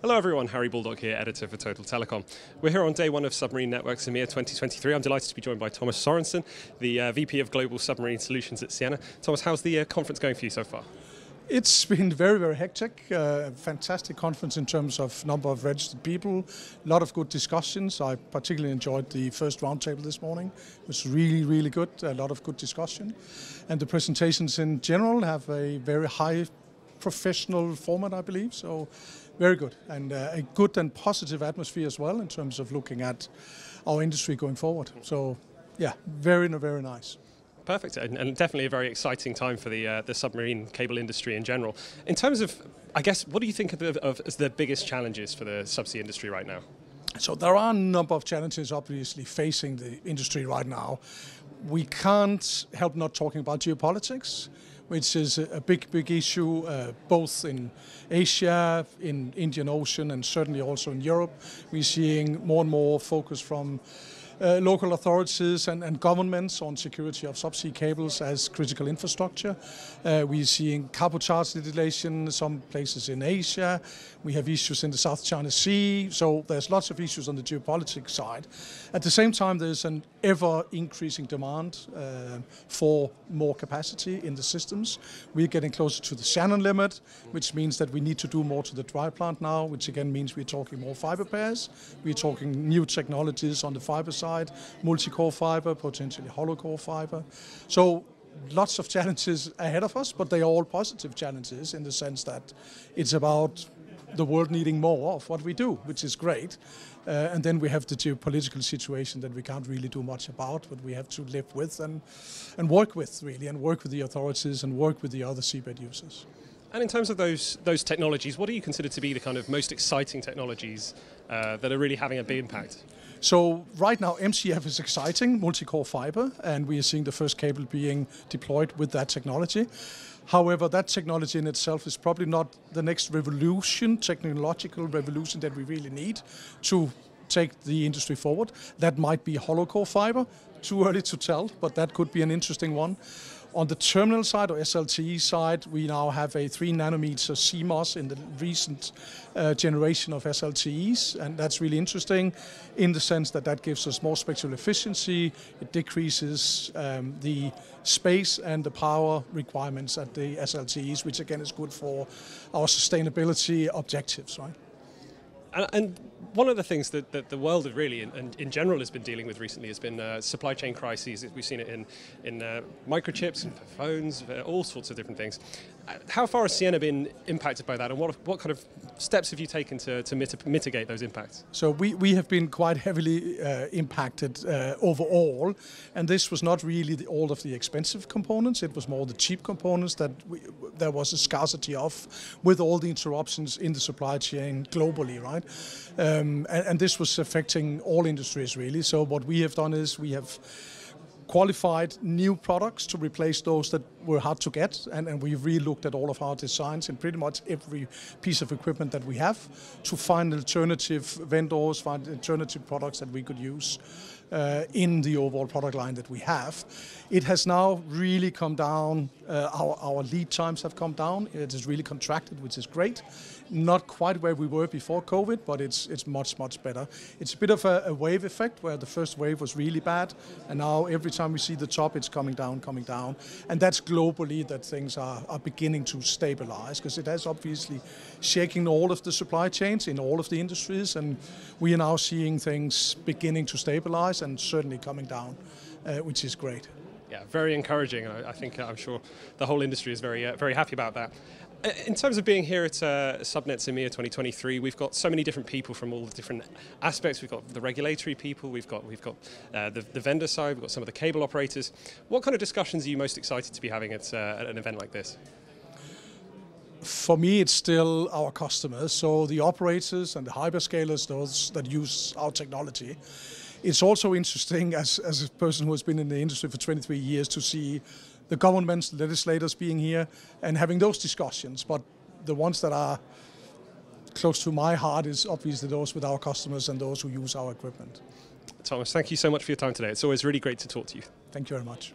Hello everyone, Harry Baldock here, editor for Total Telecom. We're here on day one of Submarine Networks EMEA 2023. I'm delighted to be joined by Thomas Soerensen, the uh, VP of Global Submarine Solutions at Ciena. Thomas, how's the uh, conference going for you so far? It's been very, very hectic. Uh, fantastic conference in terms of number of registered people. A lot of good discussions. I particularly enjoyed the first roundtable this morning. It was really, really good. A lot of good discussion. And the presentations in general have a very high professional format, I believe. So very good. And uh, a good and positive atmosphere as well in terms of looking at our industry going forward. So yeah, very, very nice. Perfect, and, and, definitely a very exciting time for the uh, the submarine cable industry in general. In terms of, I guess, what do you think of, the, of as the biggest challenges for the subsea industry right now? So there are a number of challenges obviously facing the industry right now. We can't help not talking about geopolitics which is a big, big issue uh, both in Asia, in Indian Ocean, and certainly also in Europe. We're seeing more and more focus from uh, local authorities and, and, governments on security of subsea cables as critical infrastructure. Uh, we're seeing cabotage legislation in some places in Asia. We have issues in the South China Sea. So there's lots of issues on the geopolitics side. At the same time, there's an ever increasing demand uh, for more capacity in the systems. We're getting closer to the Shannon limit, which means that we need to do more to the dry plant now, which again means we're talking more fiber pairs. We're talking new technologies on the fiber side side, multi-core fiber, potentially hollow core fiber. So lots of challenges ahead of us, but they are all positive challenges in the sense that it's about the world needing more of what we do, which is great. Uh, and then we have the geopolitical situation that we can't really do much about, but we have to live with and, and work with, really, and work with the authorities and work with the other seabed users. And in terms of those those technologies, what do you consider to be the kind of most exciting technologies uh, that are really having a big impact? So right now MCF is exciting, multi-core fiber, and we are seeing the first cable being deployed with that technology. However, that technology in itself is probably not the next revolution, technological revolution that we really need to take the industry forward. That might be hollow core fiber, too early to tell, but that could be an interesting one. On the terminal side or SLTE side, we now have a 3 nanometer CMOS in the recent uh, generation of SLTEs, and that's really interesting in the sense that that gives us more spectral efficiency, it decreases um, the space and the power requirements at the SLTEs, which again is good for our sustainability objectives, right? And, one of the things that, that the world really, and in, general, has been dealing with recently has been uh, supply chain crises. We've seen it in, in uh, microchips and phones, uh, all sorts of different things. Uh, how far has Ciena been impacted by that, and what, what kind of steps have you taken to, to mit mitigate those impacts? So we, we have been quite heavily uh, impacted uh, overall, and this was not really the, all of the expensive components, it was more the cheap components that we, there was a scarcity of with all the interruptions in the supply chain globally, right? Um, and, and this was affecting all industries really. So what we have done is we have qualified new products to replace those that were hard to get. And, and we've re-looked at all of our designs and pretty much every piece of equipment that we have to find alternative vendors, find alternative products that we could use uh, in the overall product line that we have. It has now really come down, uh, our, our lead times have come down, it has really contracted, which is great. Not quite where we were before COVID, but it's, it's much, much better. It's a bit of a, a wave effect where the first wave was really bad, and now every time we see the top, it's coming down, coming down. And that's globally that things are, are beginning to stabilize, because it has obviously shaking all of the supply chains in all of the industries, and we are now seeing things beginning to stabilize and certainly coming down, uh, which is great. Yeah, very encouraging. I, I think uh, I'm sure the whole industry is very, uh, very happy about that. In terms of being here at uh, Subnets EMEA 2023, we've got so many different people from all the different aspects. We've got the regulatory people, we've got we've got uh, the, the, vendor side, we've got some of the cable operators. What kind of discussions are you most excited to be having at, uh, at an event like this? For me, it's still our customers, so the operators and the hyperscalers, those that use our technology. It's also interesting, as, as a person who has been in the industry for 23 years, to see the governments, legislators being here and having those discussions. But the ones that are close to my heart is obviously those with our customers and those who use our equipment. Thomas, thank you so much for your time today. It's always really great to talk to you. Thank you very much.